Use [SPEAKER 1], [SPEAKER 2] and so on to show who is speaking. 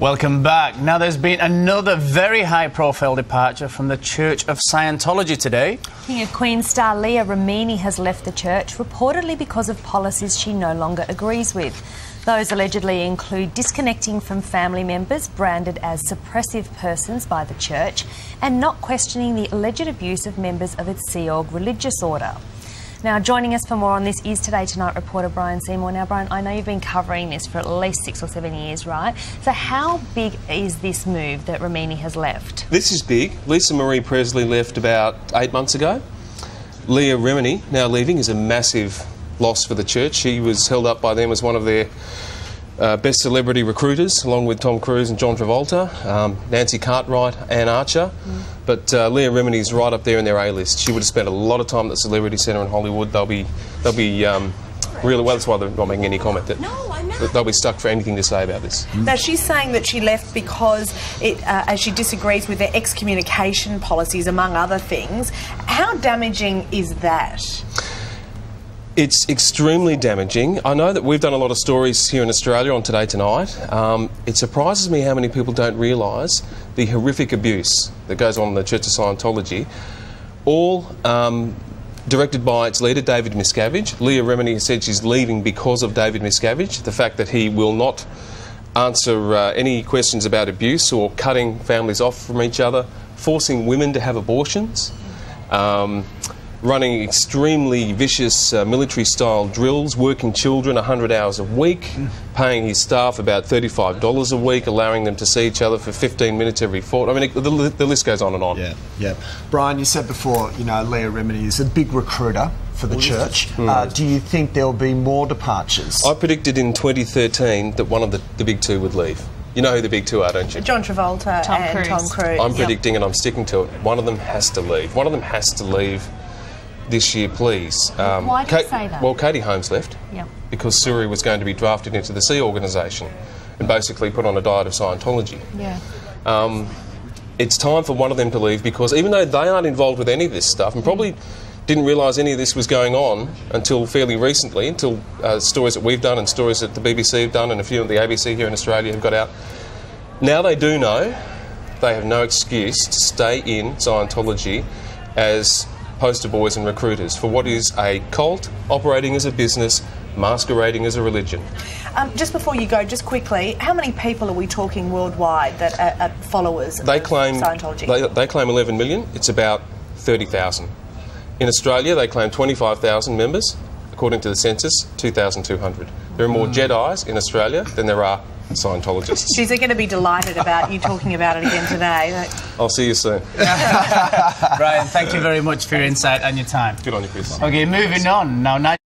[SPEAKER 1] Welcome back. Now, there's been another very high profile departure from the Church of Scientology today.
[SPEAKER 2] King of Queens star Leah Remini has left the church, reportedly because of policies she no longer agrees with. Those allegedly include disconnecting from family members branded as suppressive persons by the church and not questioning the alleged abuse of members of its Sea Org religious order. Now, joining us for more on this is Today Tonight reporter Bryan Seymour. Now, Bryan, I know you've been covering this for at least six or seven years, right? So, how big is this move that Remini has left?
[SPEAKER 3] This is big. Lisa Marie Presley left about eight months ago. Leah Remini, now leaving, is a massive loss for the church. She was held up by them as one of their uh, best celebrity recruiters, along with Tom Cruise and John Travolta, um, Nancy Cartwright, Anne Archer. Mm. But uh, Leah Remini's right up there in their A list. She would have spent a lot of time at the Celebrity Centre in Hollywood. They'll be, they'll be um, really well. That's why they're not making any comment. That
[SPEAKER 4] no, I'm not.
[SPEAKER 3] They'll be stuck for anything to say about this.
[SPEAKER 4] Now she's saying that she left because it, uh, as she disagrees with their excommunication policies, among other things. How damaging is that?
[SPEAKER 3] It's extremely damaging. I know that we've done a lot of stories here in Australia on Today Tonight. Um, it surprises me how many people don't realise the horrific abuse that goes on in the Church of Scientology, all um, directed by its leader, David Miscavige. Leah Remini has said she's leaving because of David Miscavige, the fact that he will not answer uh, any questions about abuse or cutting families off from each other, forcing women to have abortions. Um, running extremely vicious uh, military style drills, working children 100 hours a week, mm. paying his staff about $35 a week, allowing them to see each other for 15 minutes every fortnight. I mean, it, the, the, list goes on and on.
[SPEAKER 5] Yeah, yeah. Bryan, you said before, you know, Leah Remini is a big recruiter for the church. Mm. Uh, do you think there'll be more departures?
[SPEAKER 3] I predicted in 2013 that one of the, the big two would leave. You know who the big two are, don't you?
[SPEAKER 4] John Travolta Tom and Cruise. Tom Cruise.
[SPEAKER 3] I'm predicting yep. and I'm sticking to it. One of them has to leave. One of them has to leave this year, please.
[SPEAKER 2] Um, Why Kate, you say that?
[SPEAKER 3] Well, Katie Holmes left
[SPEAKER 2] yep.
[SPEAKER 3] because Suri was going to be drafted into the Sea organisation and basically put on a diet of Scientology.
[SPEAKER 2] Yeah.
[SPEAKER 3] Um, it's time for one of them to leave because even though they aren't involved with any of this stuff and probably didn't realise any of this was going on until fairly recently, until uh, stories that we've done and stories that the BBC have done and a few of the ABC here in Australia have got out. Now they do know they have no excuse to stay in Scientology as poster boys and recruiters for what is a cult operating as a business, masquerading as a religion.
[SPEAKER 4] Um, just before you go, just quickly, how many people are we talking worldwide that are, are followers
[SPEAKER 3] they claim,
[SPEAKER 4] Scientology?
[SPEAKER 3] They, they claim 11 million. It's about 30,000. In Australia, they claim 25,000 members. According to the census, 2,200. There are more mm. Jedi's in Australia than there are Scientologists.
[SPEAKER 4] She's going to be delighted about you talking about it again today.
[SPEAKER 3] I'll see you soon.
[SPEAKER 1] Bryan, thank you very much for your insight and your time.
[SPEAKER 3] Good on you, Chris.
[SPEAKER 1] Okay, moving on. Now,